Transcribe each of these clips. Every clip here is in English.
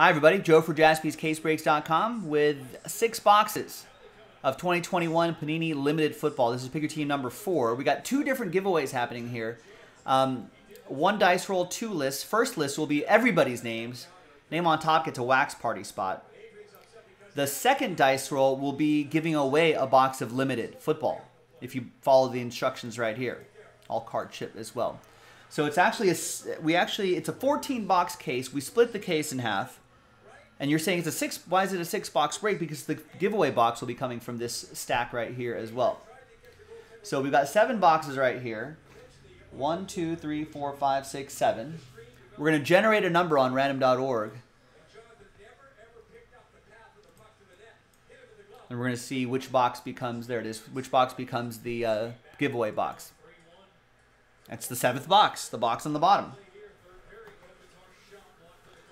Hi, everybody. Joe for jaspyscasebreaks.com with six boxes of 2021 Panini Limited Football. This is Pick Your Team number four. We got two different giveaways happening here. Um, one dice roll, two lists. First list will be everybody's names. Name on top gets a wax party spot. The second dice roll will be giving away a box of limited football if you follow the instructions right here. All card chip as well. So it's actually a we actually it's a 14 box case. We split the case in half. And you're saying it's a six. Why is it a six box break? Because the giveaway box will be coming from this stack right here as well. So we've got seven boxes right here. One, two, three, four, five, six, seven. We're going to generate a number on random.org. And we're going to see which box becomes, there it is, which box becomes the uh, giveaway box. That's the seventh box, the box on the bottom.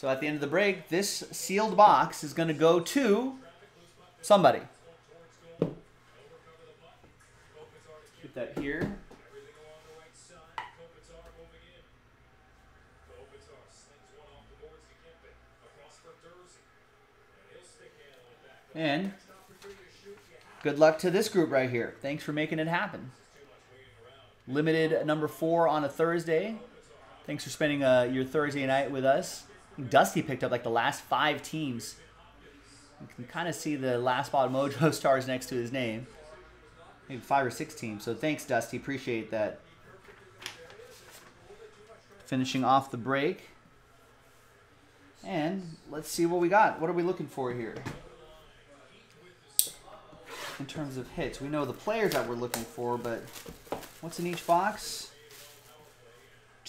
So at the end of the break, this sealed box is going to go to somebody. Get that here. And good luck to this group right here. Thanks for making it happen. Limited number four on a Thursday. Thanks for spending uh, your Thursday night with us. Dusty picked up like the last five teams. You can kind of see the last spot Mojo stars next to his name. Maybe five or six teams. So thanks, Dusty. Appreciate that. Finishing off the break. And let's see what we got. What are we looking for here? In terms of hits. We know the players that we're looking for, but what's in each box?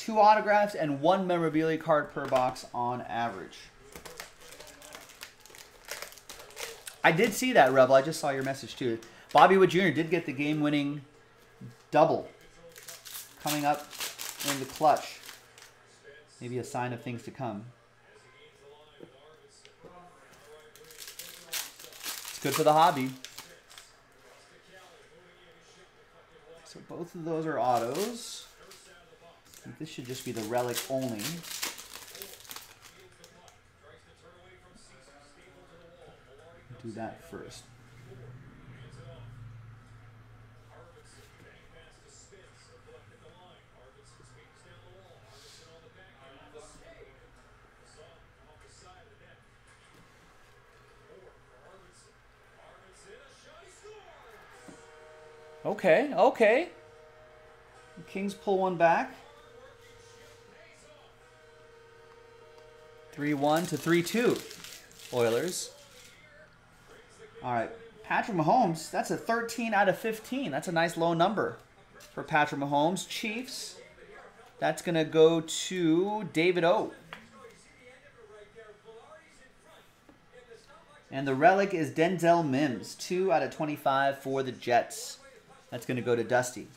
Two autographs and one memorabilia card per box on average. I did see that, Rebel. I just saw your message, too. Bobby Witt Jr. did get the game-winning double coming up in the clutch. Maybe a sign of things to come. It's good for the hobby. So both of those are autos. This should just be the relic only. Do that first. Okay, okay. Kings pull one back. 3-1 to 3-2, Oilers. All right, Patrick Mahomes, that's a 13 out of 15. That's a nice low number for Patrick Mahomes. Chiefs, that's going to go to David O. And the relic is Denzel Mims, 2 out of 25 for the Jets. That's going to go to Dusty.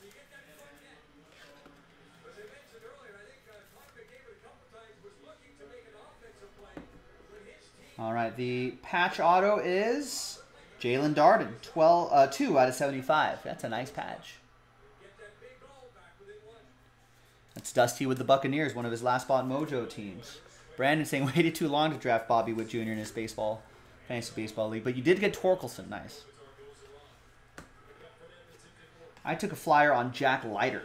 All right, the patch auto is Jaelon Darden, 12, uh, 2 out of 75. That's a nice patch. That's Dusty with the Buccaneers, one of his last spot mojo teams. Brandon saying waited too long to draft Bobby Witt Jr. in his baseball, fantasy baseball league, but you did get Torkelson, nice. I took a flyer on Jack Leiter.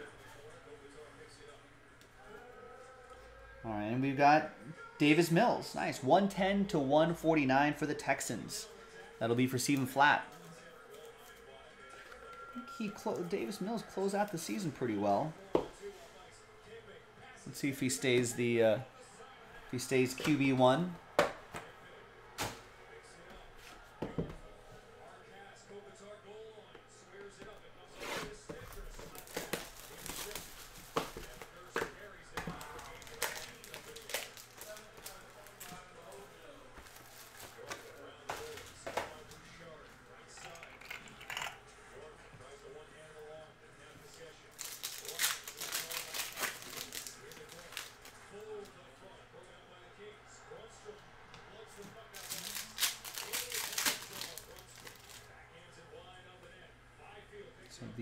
All right, and we've got Davis Mills, nice. 110 to 149 for the Texans. That'll be for Stephen Flat. he Davis Mills closed out the season pretty well. Let's see if he stays the uh, if he stays QB one.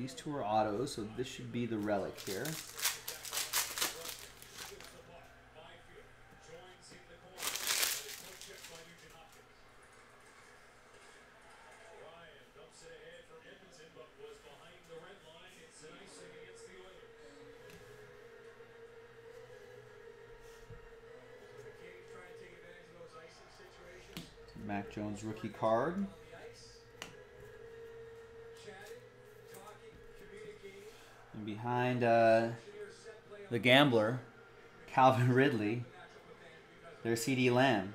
These two are autos, so this should be the relic here. Mac Jones rookie card. Behind uh, the gambler, Calvin Ridley, there's CeeDee Lamb.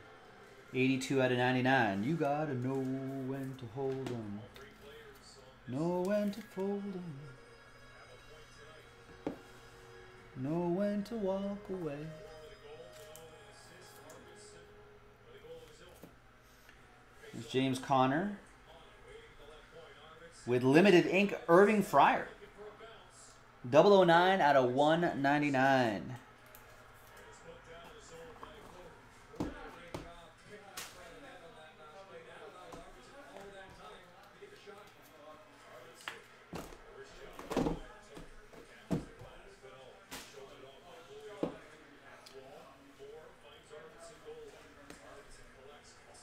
82 out of 99. You gotta know when to hold them. Know when to fold them. Know when to walk away. There's James Conner. With limited ink, Irving Fryar. 009 out of 199.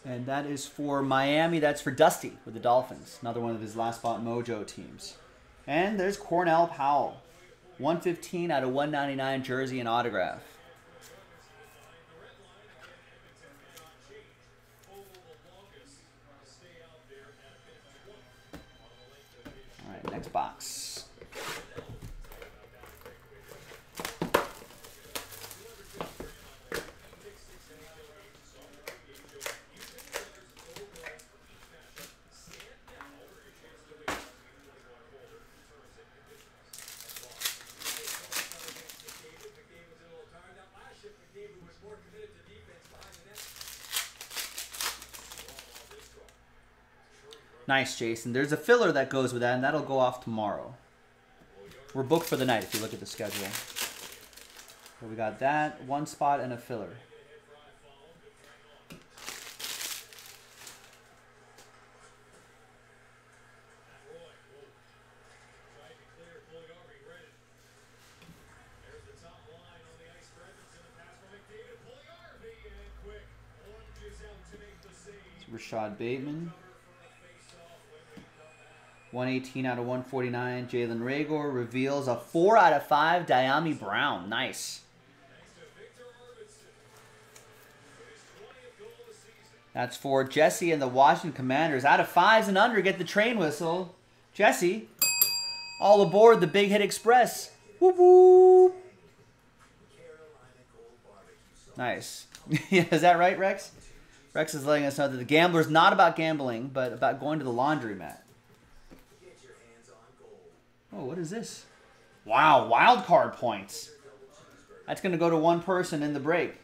And that is for Miami. That's for Dusty with the Dolphins. Another one of his last spot mojo teams. And there's Cornell Powell. 115 out of 199 jersey and autograph. All right, next box. Nice, Jason. There's a filler that goes with that, and that'll go off tomorrow. We're booked for the night if you look at the schedule. So we got that, one spot, and a filler. Rashod Bateman. 118 out of 149. Jalen Reagor reveals a 4 out of 5. Dyami Brown. Nice. That's for Jesse and the Washington Commanders. Out of fives and under, get the train whistle. Jesse, all aboard the Big Hit Express. Whoop whoop. Nice. is that right, Rex? Rex is letting us know that the gambler is not about gambling, but about going to the laundromat. Oh, what is this? Wow, wild card points. That's going to go to one person in the break.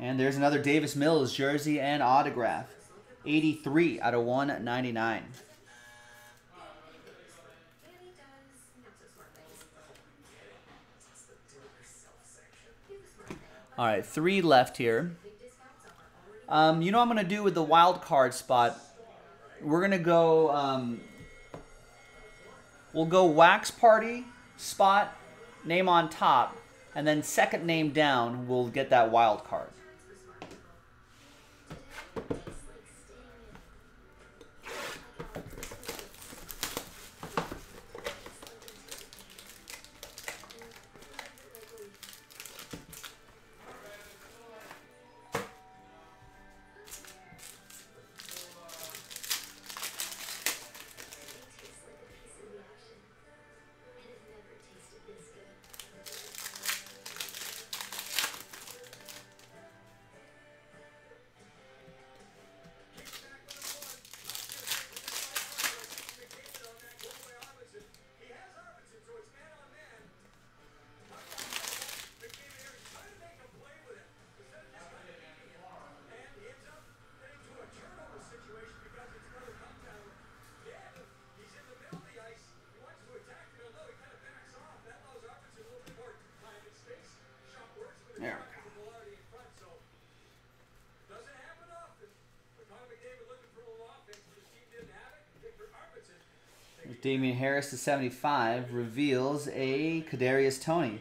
And there's another Davis Mills jersey and autograph. 83 out of 199. All right, three left here. Um, you know I'm going to do with the wild card spot? We're going to go, um, we'll go wax party, spot, name on top, and then second name down, we'll get that wild card. Damien Harris to 75 reveals a Kadarius Toney,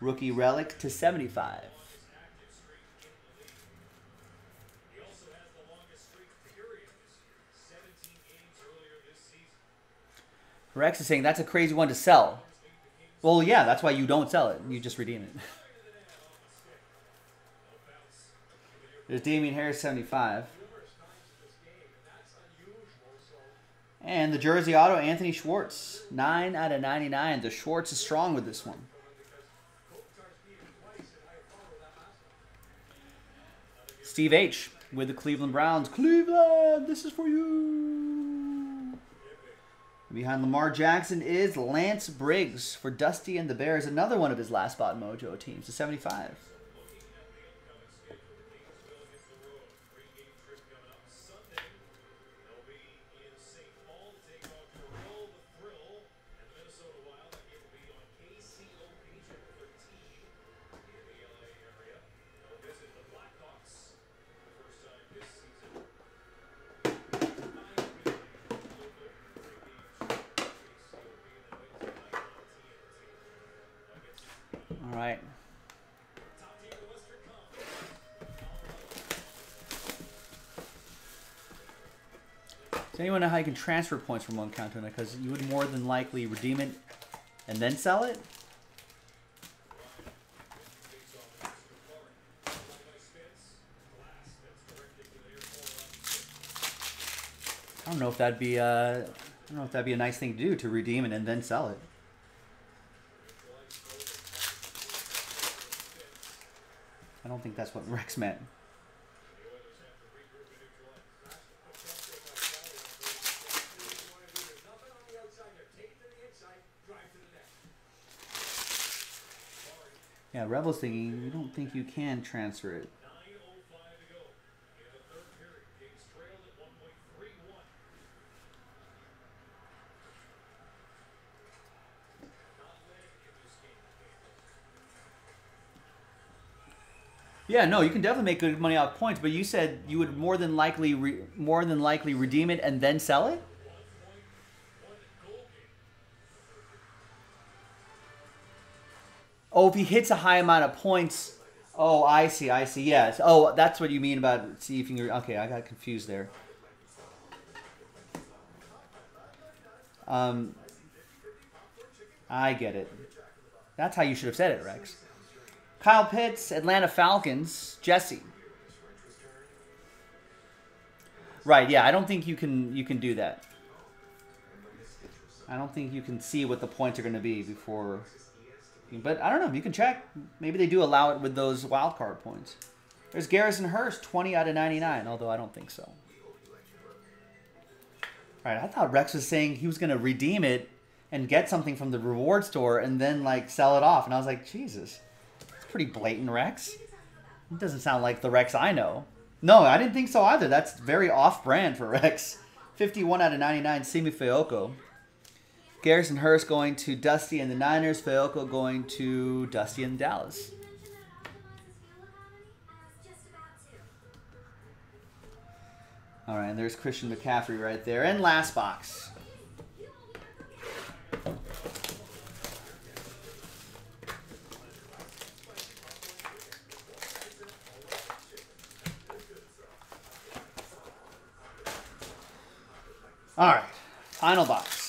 rookie relic to 75. Rex is saying that's a crazy one to sell. Well, yeah, that's why you don't sell it. You just redeem it. There's Damien Harris, 75. And the jersey auto, Anthony Schwartz. 9 out of 99. The Schwartz is strong with this one. Steve H. with the Cleveland Browns. Cleveland, this is for you. Behind Lamar Jackson is Lance Briggs for Dusty and the Bears. Another one of his last spot mojo teams, the 75. All right. Does anyone know how you can transfer points from one account to another? Because you would more than likely redeem it and then sell it? I don't know if that'd be uh, I don't know if that'd be a nice thing to do to redeem it and then sell it. I don't think that's what Rex meant. Yeah, Rebel's thinking, you don't think you can transfer it. Yeah, no, you can definitely make good money off points, but you said you would more than likely re- more than likely redeem it and then sell it. Oh, if he hits a high amount of points. Oh, I see, I see. Yes. Oh, that's what you mean about see if you can. Okay, I got confused there. Um, I get it. That's how you should have said it, Rex. Kyle Pitts, Atlanta Falcons, Jesse. Right, yeah, I don't think you can you can do that. I don't think you can see what the points are going to be before. But I don't know. You can check. Maybe they do allow it with those wild card points. There's Garrison Hearst, 20 out of 99, although I don't think so. All right, I thought Rex was saying he was going to redeem it and get something from the reward store and then like sell it off. And I was like, Jesus pretty blatant Rex. It doesn't sound like the Rex I know. No, I didn't think so either. That's very off-brand for Rex. 51 out of 99, Simi Fehoko. Garrison Hearst going to Dusty and the Niners. Fehoko going to Dusty and Dallas. All right, and there's Christian McCaffrey right there. And last box. All right, final box.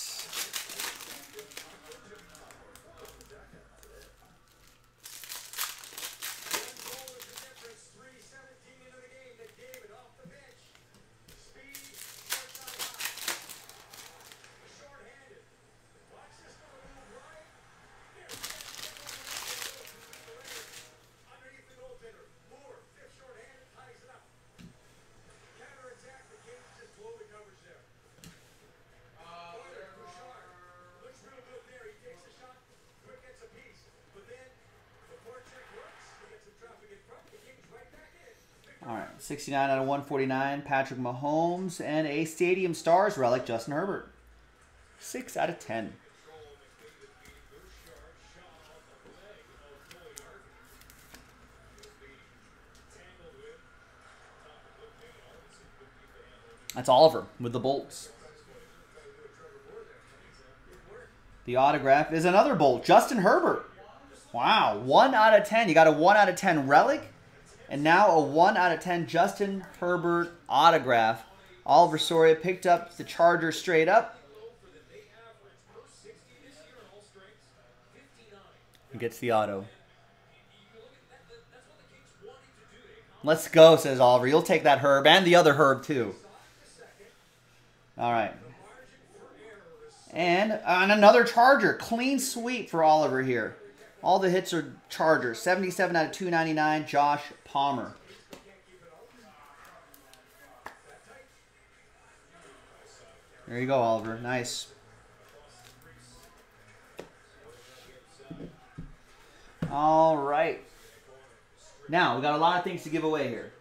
All right, 69 out of 149, Patrick Mahomes, and a Stadium Stars relic, Justin Herbert. 6 out of 10. That's Oliver with the Bolts. The autograph is another bolt. Justin Herbert. Wow, 1 out of 10. You got a 1 out of 10 relic, and now a 1 out of 10 Justin Herbert autograph. Oliver Soria picked up the Charger straight up. He gets the auto. Let's go, says Oliver. You'll take that Herb and the other Herb, too. All right. And, and another Charger. Clean sweep for Oliver here. All the hits are Chargers. 77 out of 299, Josh Palmer. There you go, Oliver. Nice. All right. Now, we got a lot of things to give away here.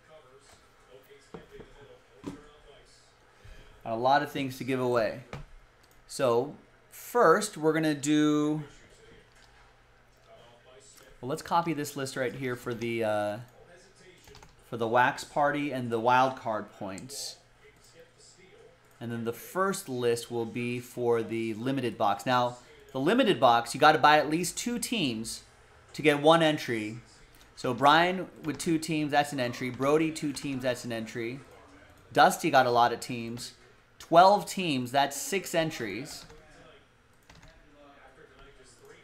a lot of things to give away. So, first, we're going to do... Well, let's copy this list right here for the uh, for the wax party and the wild card points. And then the first list will be for the limited box. Now, the limited box, you got to buy at least two teams to get one entry. So Brian with two teams, that's an entry. Brody, two teams, that's an entry. Dusty got a lot of teams. 12 teams, that's six entries.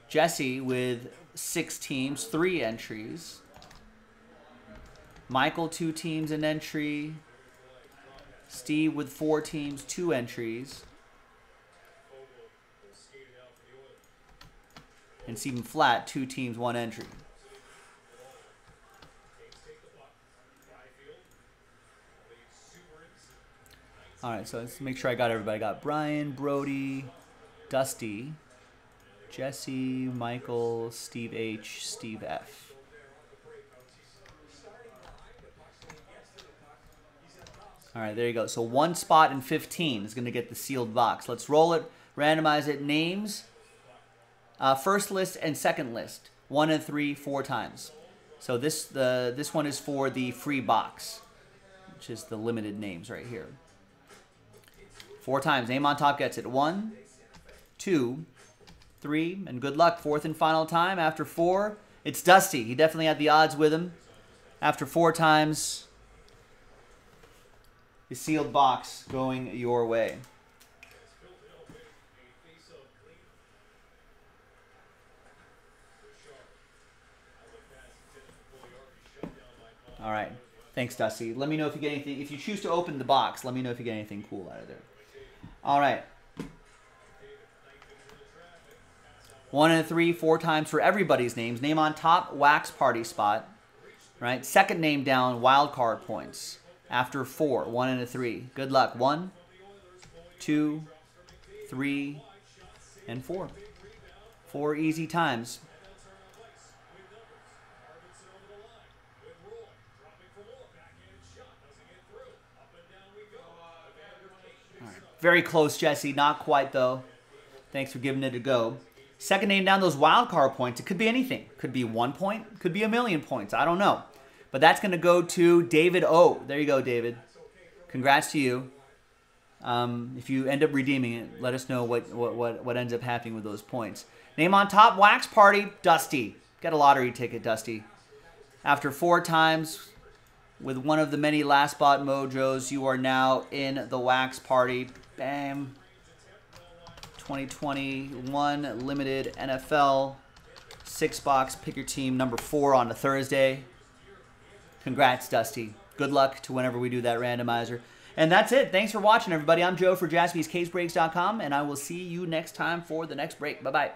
Jesse with six teams, three entries. Michael, two teams, an entry. Steve with four teams, two entries. And Stephen Flat, two teams, one entry. All right, so let's make sure I got everybody. I got Brian, Brody, Dusty, Jesse, Michael, Steve H, Steve F. All right, there you go. So one spot in 15 is going to get the sealed box. Let's roll it, randomize it. Names, uh, first list and second list. One and three, four times. So this the this one is for the free box, which is the limited names right here. Four times. Name on top gets it. One, two, three, and good luck. Fourth and final time. After four, it's Dusty. He definitely had the odds with him. After four times, the sealed box going your way. All right. Thanks, Dusty. Let me know if you get anything. If you choose to open the box, let me know if you get anything cool out of there. All right. One and three, four times for everybody's names. Name on top, wax party spot. Right. Second name down, wild card points after four, one and a three. Good luck. One, two, three, and four. Four easy times. Very close, Jesse. Not quite, though. Thanks for giving it a go. Second name down, those wild card points. It could be anything. Could be one point. Could be a million points. I don't know. But that's going to go to David O. There you go, David. Congrats to you. Um, if you end up redeeming it, let us know what, what, what, what ends up happening with those points. Name on top, Wax Party, Dusty. Get a lottery ticket, Dusty. After four times with one of the many last spot mojos, you are now in the Wax Party. Bam. 2021 limited NFL six box pick your team number four on a Thursday. Congrats, Dusty. Good luck to whenever we do that randomizer. And that's it. Thanks for watching, everybody. I'm Joe for jaspyscasebreaks.com, and I will see you next time for the next break. Bye bye.